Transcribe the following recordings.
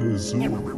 azul.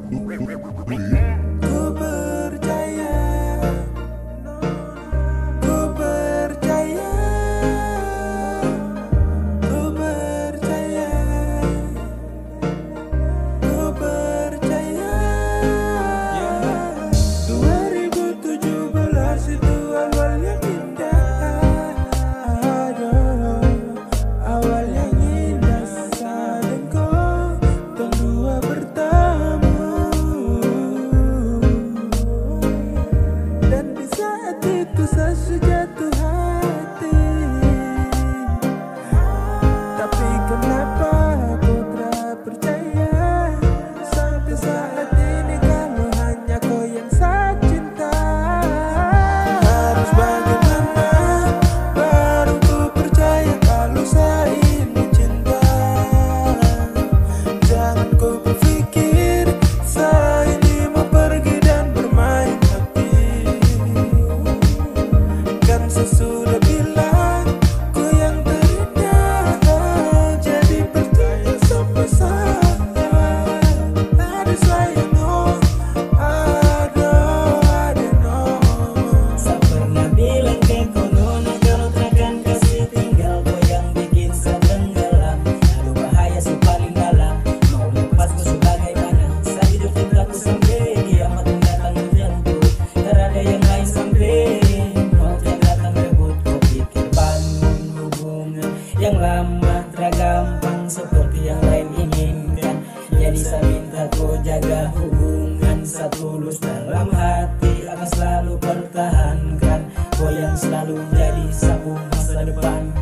bisa minta kau jaga hubungan satu Setulus dalam hati. Akan selalu pertahankan. Kau yang selalu jadi sabu masa depan.